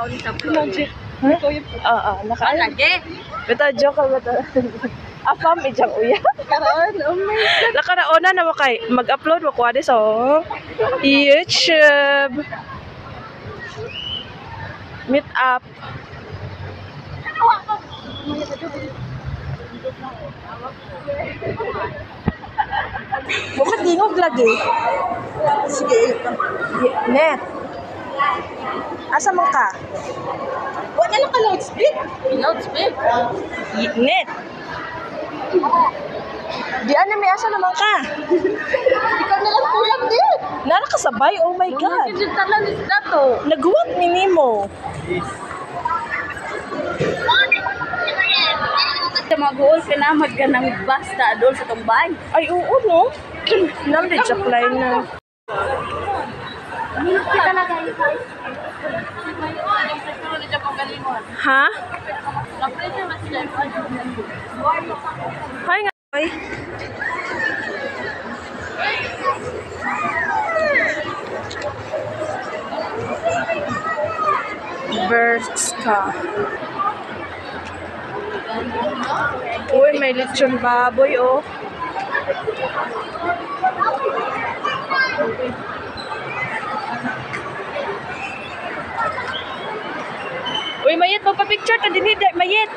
Oo, naka... Lagi. Bata, joke ka bata. Afam, ijang uya. Karoon, oh my God. Laka na una na mo kay mag-upload mo kuha sa YouTube. Meet up. Bakit dingog lagi? Sige. Net. Asa man ka? Wala lang ka loudspeak. Loudspeak? Y- Net. Di ano may asa naman ka? Ikaw na lang kulang din. Nara ka sabay? Oh my God. Yung talan is dato. Naguwat ni Nemo. Sa mag-uol ka na, magganang basta doon sa tumbay. Ay, oo, no? Nandit sa line na. Kita na kayo. Ha? Hi nga. Ay. Bursts ka. Uy, may lechon baboy, oh. Uy, mayit, magpa-picture ka din, hindi, mayit.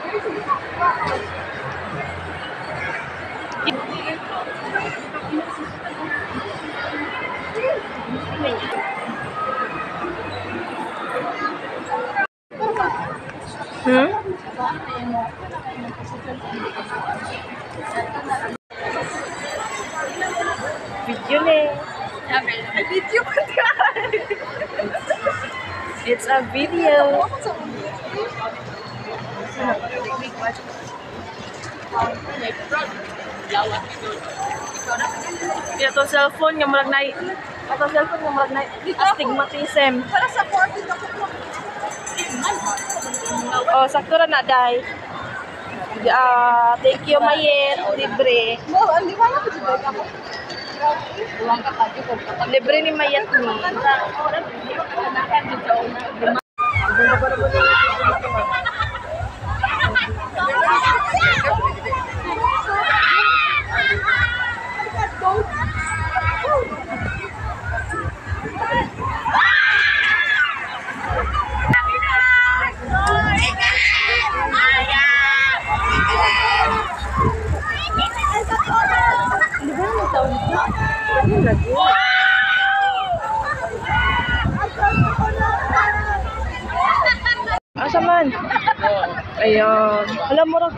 Hmm? Video na eh. Video ko It's a video. Ito cellphone nga murag nay. Ito cellphone nga murag nay. Astigmatism. Para sa 40 ako po. Oh, sakto ra na dai. Ah, thank you Mayet, libre. No, hindi ba na ko dito ako? Ulang ka pa dito. Libre ni Mayet ni. Ano lagi? Asa man? Ayun. Alam mo rin.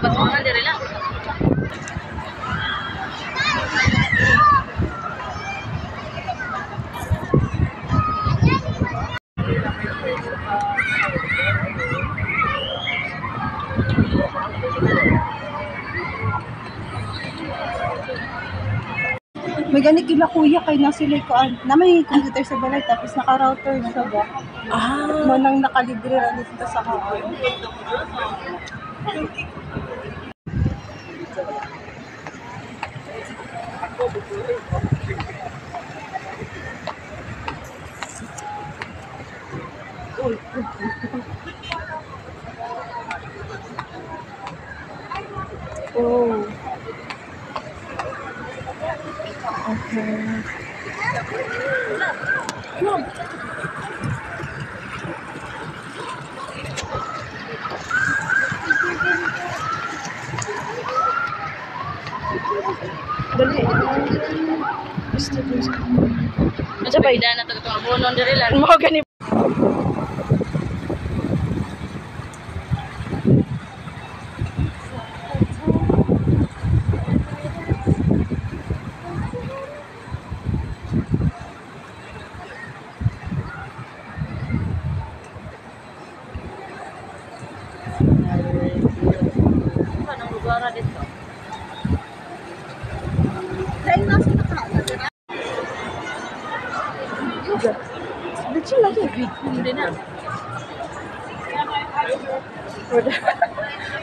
Basuhan diri lang. May gani kila kuya kay na sila ko na may computer sa balay tapos naka-router na sa ba. Ah. Mo nang nakalibre ra dito sa hapon. Okay. Dali. Gusto ko. Sa bayda na to itong abonon diri lang. Mga gani. Anong lugar na dito? Kaya nasa naka Dito lagi. Hindi na.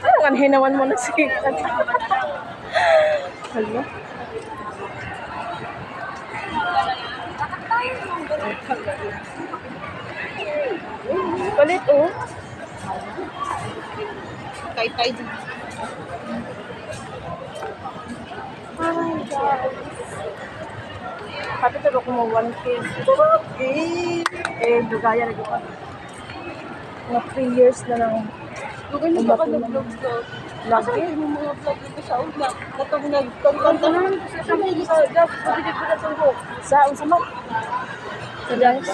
Ano nga hinawan mo na si Hala. Palit oh. Kay tay din. Oh my God. Pati tulog mo 1K. Eh, Eh, dugaya lagi pa. Mga 3 years na lang. na ba ka nag-vlog sa Lagi. Lagi mo mga vlog dito sa una. Natong nag-kanta naman sa may lisa. Dapat pabili ko na. Sa unsa man? Sa dance?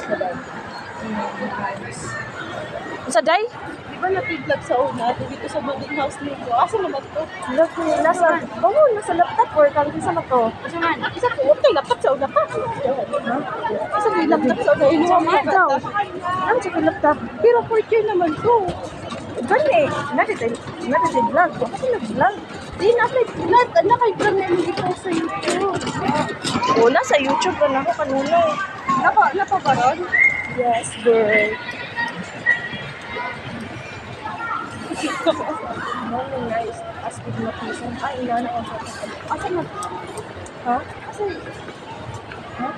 Sa day? Di ba nag-vlog sa una? Dito sa building house nito. Asa naman to? Lagi, nasa, oh, nasa laptop or kang isa na to. Asa man? Isa ko, okay, laptop sa una pa. Isa ko mga mga daw. Ano sa laptop? Pero 4K naman to. Gani, natin, natin vlog. Bakit nag-vlog? Di na kay lahat na kay vlog na hindi ko sa YouTube. Wala, sa YouTube ka na ako kanina eh. Napa napa ba ron? Yes, girl. Mami, nice. Asking mo please. Ay, inana ko sa Asa na? Ha? Asa? Ha?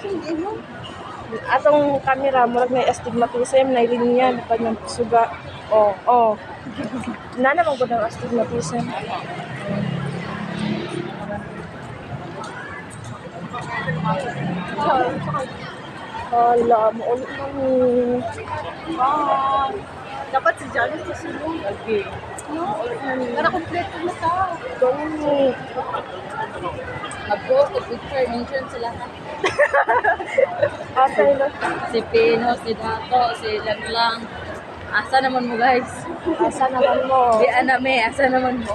Hindi mo? Atong camera, murag na astigmatism, na linya, pa ng suga. Oh, oh. Na naman ko ng astigmatism. Hala, mo ulit mami. Ah, dapat si Janice sa sulong. Okay. No? Para kompleto na ta. Gani. Mag-post picture, mention sila ha. Atay na. Si Pino, si Dato, si Langlang. Asa naman mo guys? Asa naman mo? Di aname, asa naman mo?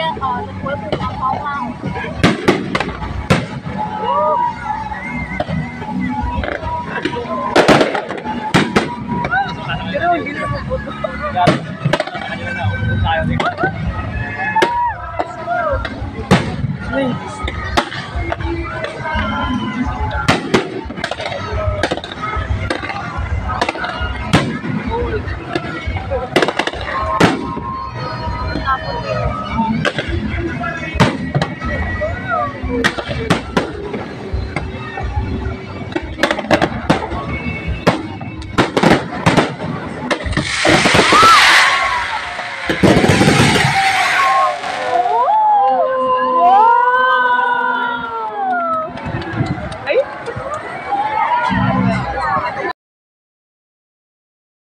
Yeah.